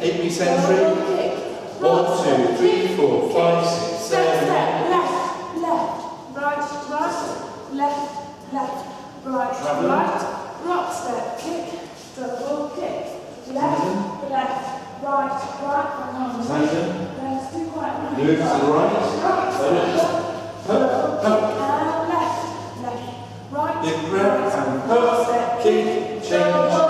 Eight century. One, two, three, four, five, six, seven. Left, left, right, right, left, left, right, Traveling. right, rock step, kick, double kick, left, left, right, right, Tandem. Let's Move to the right. Right. Step, hook, hook. And left, left, right. right. grab and hook, kick, change.